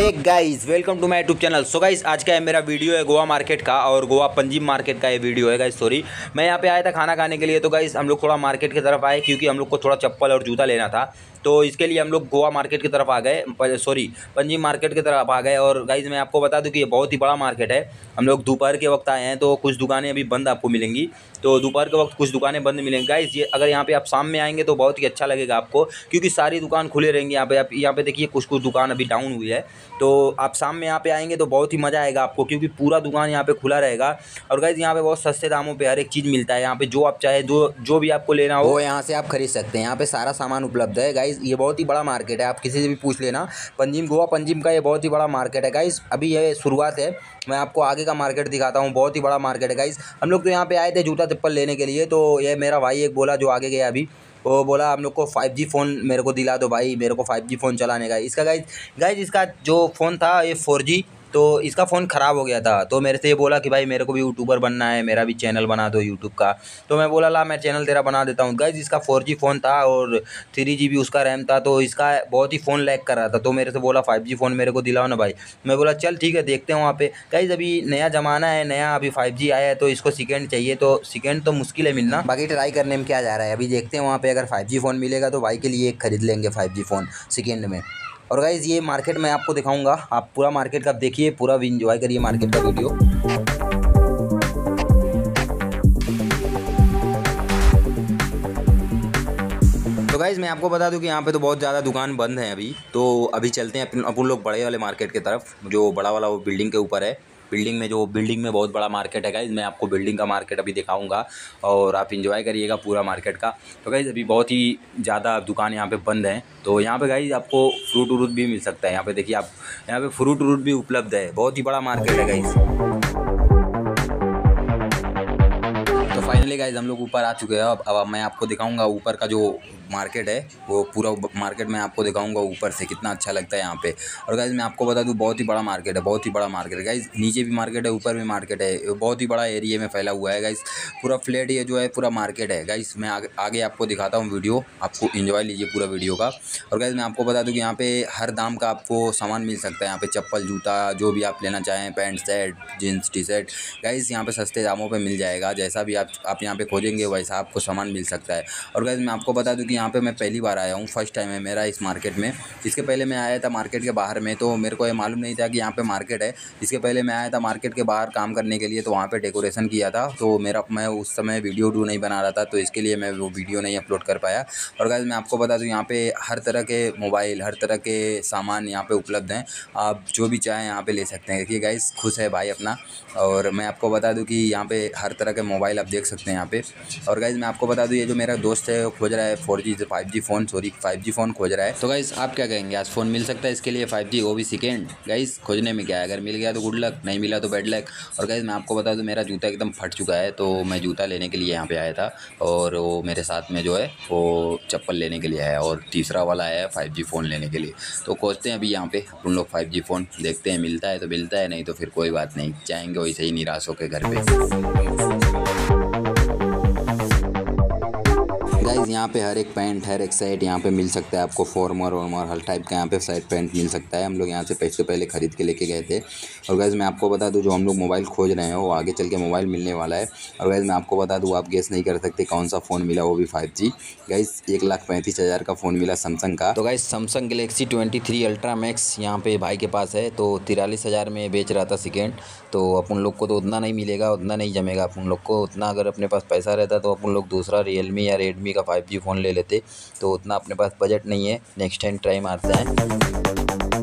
Hey guys welcome to my YouTube channel so guys आज का है मेरा वीडियो है गोवा मार्केट का और गोवा पंजीम मार्केट का ये वीडियो है गाइस सॉरी मैं यहाँ पे आया था खाना खाने के लिए तो गाइस हम लोग थोड़ा मार्केट की तरफ़ आए क्योंकि हम लोग को थोड़ा चप्पल और जूता लेना था। तो इसके लिए हम लोग गोवा मार्केट की तरफ़ आ गए सॉरी पंजीम मार्केट की तरफ़ आ गए। और गाइज़ मैं आपको बता दूँ कि ये बहुत ही बड़ा मार्केट है। हम लोग दोपहर के वक्त आए हैं तो कुछ दुकानें अभी बंद आपको मिलेंगी। तो दोपहर के वक्त कुछ दुकानें बंद मिलेंगी। गाइज़ ये अगर यहाँ पे आप शाम में आएँगे तो बहुत ही अच्छा लगेगा आपको, क्योंकि सारी दुकान खुले रहेंगी यहाँ पे। आप यहाँ पे देखिए कुछ कुछ दुकान अभी डाउन हुई है। तो आप शाम में यहाँ पे आएँगे तो बहुत ही मज़ा आएगा आपको, क्योंकि पूरा दुकान यहाँ पे खुला रहेगा। और गाइज़ यहाँ पे बहुत सस्ते दामों पे हर एक चीज़ मिलता है। यहाँ पे जो आप चाहे, जो जो भी आपको लेना हो। वो यहाँ से आप खरीद सकते हैं। यहाँ पे सारा सामान उपलब्ध है। गाइज़ ये बहुत ही बड़ा मार्केट है। आप किसी से भी पूछ लेना। पंजीम, गोवा पंजीम का ये बहुत ही बड़ा मार्केट है। गाइज़ अभी ये शुरुआत है। मैं आपको आगे का मार्केट दिखाता हूँ। बहुत ही बड़ा मार्केट है। गाइज़ हम लोग तो यहाँ पे आए थे जूता चप्पल लेने के लिए। तो ये मेरा भाई एक बोला जो आगे गया अभी। वो बोला, हम लोग को फाइव जी फ़ोन मेरे को दिला दो भाई, मेरे को फाइव जी फ़ोन चलाने का इसका गाइज़ गाइज़ इसका जो फ़ोन था, ये फोर जी तो इसका फ़ोन ख़राब हो गया था। तो मेरे से ये बोला कि भाई मेरे को भी यूट्यूबर बनना है, मेरा भी चैनल बना दो यूट्यूब का। तो मैं बोला, ला, मैं चैनल तेरा बना देता हूँ। गाइज़ इसका फोर फ़ोन था और थ्री जी उसका रैम था तो इसका बहुत ही फ़ोन लैक कर रहा था। तो मेरे से बोला, फाइव जी फ़ोन मेरे को दिलाओ ना भाई। मैं बोला, चल, ठीक है, देखते हैं वहाँ पर गाइज़ अभी नया ज़माना है, नया अभी फाइव आया है तो इसको सेकेंड चाहिए तो सेकेंड तो मुश्किल है मिलना। बाकी ट्राई करने में क्या जा रहा है? अभी देखते हैं वहाँ पर अगर फाइव फ़ोन मिलेगा तो भाई के लिए खरीद लेंगे फाइव फ़ोन सेकेंड में। और गाइज़ ये मार्केट मैं आपको दिखाऊँगा। आप पूरा मार्केट का देखिए, पूरा इंजॉय करिए मार्केट का वीडियो तो गाइज़ मैं आपको बता दूँ कि यहाँ पे तो बहुत ज़्यादा दुकान बंद है अभी। तो अभी चलते हैं अपन लोग बड़े वाले मार्केट की तरफ़, जो बड़ा वाला वो बिल्डिंग के ऊपर है। बिल्डिंग में, जो बिल्डिंग में बहुत बड़ा मार्केट है गाइज़ मैं आपको बिल्डिंग का मार्केट अभी दिखाऊँगा और आप इंजॉय करिएगा पूरा मार्केट का। तो गाइज़ अभी बहुत ही ज़्यादा दुकान यहाँ पे बंद हैं। तो यहाँ पे गाइज़ आपको फ्रूट व्रूट भी मिल सकता है। यहाँ पे देखिए आप, यहाँ पे फ्रूट व्रूट भी उपलब्ध है। बहुत ही बड़ा मार्केट है गाइज़ फाइनली गाइज़ हम लोग ऊपर आ चुके हैं। अब अब मैं आपको दिखाऊँगा ऊपर का जो मार्केट है वो पूरा मार्केट में आपको दिखाऊँगा ऊपर से कितना अच्छा लगता है यहाँ पे। और गाइज़ मैं आपको बता दूँ बहुत ही बड़ा मार्केट है बहुत ही बड़ा मार्केट है। गाइज़ नीचे भी मार्केट है ऊपर भी मार्केट है। बहुत ही बड़ा एरिया में फैला हुआ है गाइज़ पूरा फ्लैट ये जो है पूरा मार्केट है। गाइज़ मैं आगे, आपको दिखाता हूँ वीडियो आपको इन्जॉय लीजिए पूरा वीडियो का। और गाइज़ मैं आपको बता दूँ कि यहाँ पे हर दाम का आपको सामान मिल सकता है। यहाँ पे चप्पल जूता जो भी आप लेना चाहें pant shirt jeans T shirt guys यहाँ पे सस्ते दामों पर मिल जाएगा। जैसा भी आप आप यहाँ पे खोजेंगे वैसा आपको सामान मिल सकता है। और गाइज़ मैं आपको बता दूँ कि यहाँ पे मैं पहली बार आया हूँ फ़र्स्ट टाइम है मेरा इस मार्केट में। इसके पहले मैं आया था मार्केट के बाहर में तो मेरे को ये मालूम नहीं था कि यहाँ पे मार्केट है। इसके पहले मैं आया था मार्केट के बाहर काम करने के लिए तो वहाँ पे डेकोरेशन किया था। तो मेरा, मैं उस समय वीडियो वीडियो नहीं बना रहा था तो इसके लिए मैं वो वीडियो नहीं अपलोड कर पाया। और गाइज़ मैं आपको बता दूँ, यहाँ पे हर तरह के मोबाइल हर तरह के सामान यहाँ पर उपलब्ध हैं। आप जो भी चाहें यहाँ पर ले सकते हैं। देखिए गाइज़ खुश है भाई अपना। और मैं आपको बता दूँ कि यहाँ पे हर तरह के मोबाइल आप देख सकते हैं यहाँ पर और गाइज़ मैं आपको बता दूँ, ये जो मेरा दोस्त है खोज रहा है four G five G phone sorry five G phone खोज रहा है। तो गाइज़ आप क्या कहेंगे? आज फ़ोन मिल सकता है इसके लिए फाइव जी वो भी सेकेंड गाइज़ खोजने में क्या है? अगर मिल गया तो गुड लक नहीं मिला तो बैड लक और गाइज़ मैं आपको बता दूँ, मेरा जूता एकदम फट चुका है तो मैं जूता लेने के लिए यहाँ पे आया था। और वो मेरे साथ में जो है, वो चप्पल लेने के लिए आया और तीसरा वाला आया है फाइव जी फ़ोन लेने के लिए। तो खोजते हैं अभी यहाँ पे उन लोग फाइव जी फ़ोन देखते हैं, मिलता है तो मिलता है, नहीं तो फिर कोई बात नहीं। जाएँगे वैसे ही निराश होकर घर पे। यहाँ पे हर एक पैंट, हर एक सेट यहाँ पे मिल सकता है आपको फॉर्मर वॉर्मर, हर टाइप का यहाँ पे सेट पैंट मिल सकता है। हम लोग यहाँ से पैसे पहले खरीद के लेके गए थे। और गाइज़ मैं आपको बता दूँ, जो हम लोग मोबाइल खोज रहे हैं, वो आगे चल के मोबाइल मिलने वाला है। और गाइज़ मैं आपको बता दूँ, आप गेस नहीं कर सकते कौन सा फ़ोन मिला वो भी फाइव जी गाइज़ एक लाख पैंतीस हज़ार का फ़ोन मिला सैमसंग का। तो guys Samsung Galaxy twenty three Ultra Max यहाँ पे भाई के पास है तो तिरालीस हज़ार में बेच रहा था सेकेंड तो अपन लोग को तो उतना नहीं मिलेगा, उतना नहीं जमेगा। अपन लोग को उतना अगर अपने पास पैसा रहता तो अपन लोग दूसरा रियलमी या रेडमी का फाइव जी फ़ोन ले लेते तो उतना अपने पास बजट नहीं है। नेक्स्ट टाइम ट्राई मारते हैं।